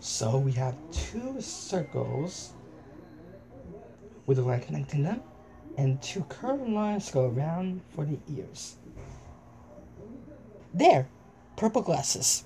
So we have two circles with a line connecting them, and two curved lines go around for the ears. There! Purple glasses.